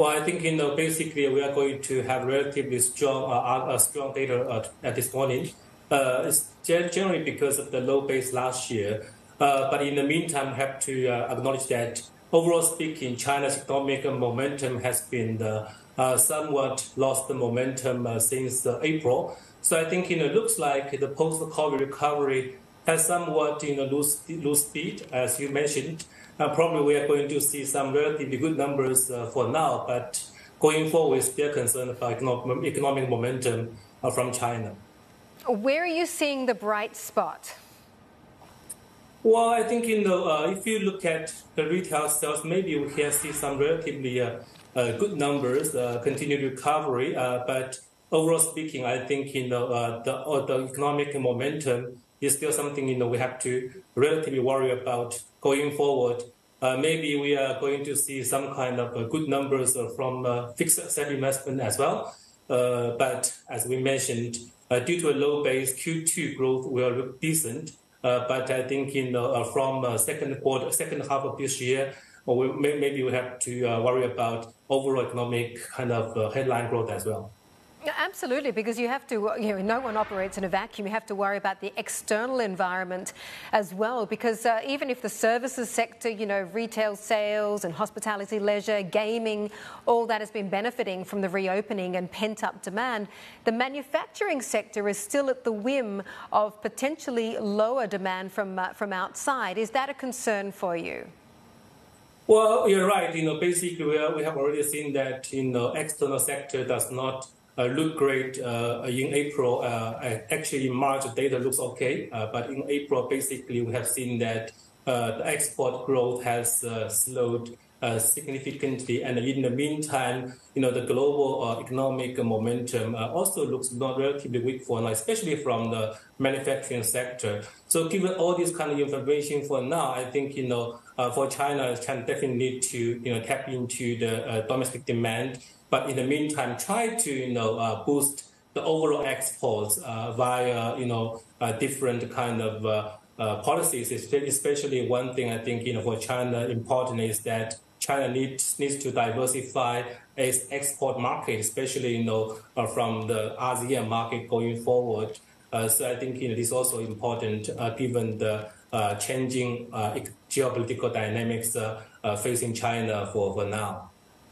Well, I think you know basically we are going to have relatively strong uh, uh, strong data uh, at this morning. Uh, it's generally because of the low base last year. Uh, but in the meantime, have to uh, acknowledge that overall speaking, China's economic momentum has been somewhat lost the momentum since April. So I think you know, it looks like the post-COVID recovery has somewhat you know loose, lose speed, as you mentioned. Uh, probably we are going to see some relatively good numbers uh, for now, but going forward, we're still concerned about economic, economic momentum uh, from China. Where are you seeing the bright spot? Well, I think you know uh, if you look at the retail sales, maybe we can see some relatively uh, uh, good numbers, continued recovery. but overall speaking, I think you know the the economic momentum is still something you know we have to relatively worry about going forward. Uh, maybe we are going to see some kind of uh, good numbers uh, from uh, fixed asset investment as well. Uh, but as we mentioned, uh, due to a low base, Q2 growth will look decent. but I think in from second quarter, second half of this year, we, maybe we have to worry about overall economic kind of headline growth as well. Absolutely, because you have to, you know, no one operates in a vacuum. You have to worry about the external environment as well, because uh, even if the services sector, you know, retail sales and hospitality, leisure, gaming, all that has been benefiting from the reopening and pent up demand, the manufacturing sector is still at the whim of potentially lower demand from, uh, from outside. Is that a concern for you? Well, you're right. You know, basically, we, are, we have already seen that, you know, external sector does not look great uh, in April. Uh, actually, in March, data looks okay, but in April, basically, we have seen that the export growth has slowed uh, significantly. And in the meantime, you know, the global uh, economic momentum uh, also looks not relatively weak for now, especially from the manufacturing sector. So given all this kind of information for now, I think, you know, for China, China definitely need to, you know, tap into the domestic demand but in the meantime, try to you know uh, boost the overall exports uh, via you know uh, different kind of uh, uh, policies. Especially one thing I think you know for China important is that China needs needs to diversify its export market, especially you know uh, from the ASEAN market going forward. Uh, so I think you know this is also important uh, given the uh, changing geopolitical dynamics facing China for, for now.